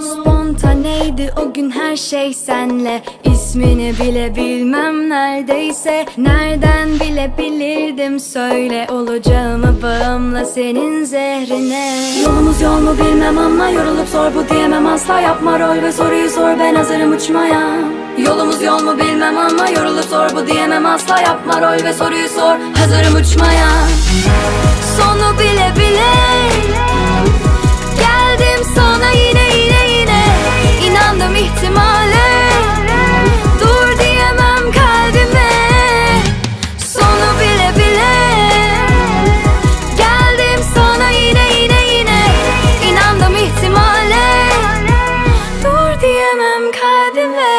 Spontaneydi o gün her şey senle. İsmini bile bilmem neredeyse. Nereden bilebilirdim söyle Olacağımı bağımla senin zehrine. Yolumuz yol mu bilmem ama yorulup sor bu diyemem. Asla yapma rol ve soruyu sor ben hazırım uçmaya. Yolumuz yol mu bilmem ama yorulup sor bu diyemem. Asla yapma rol ve soruyu sor hazırım uçmaya. Sonu bile kalbime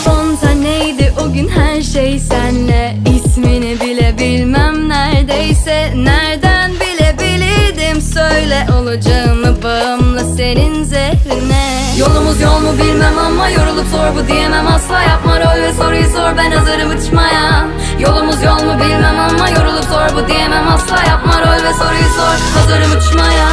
Spontaneydi o gün her şey senle? İsmini bile bilmem neredeyse. Nereden bilebilirdim söyle Olacağımı bağımla senin zehrine. Yolumuz yol mu bilmem ama yorulup sor bu diyemem. Asla yapma rol ve soruyu sor. Ben hazırım uçmaya. Yolumuz yol mu bilmem ama yorulup sor bu diyemem. Asla yapma soruyu sor hazırım uçmaya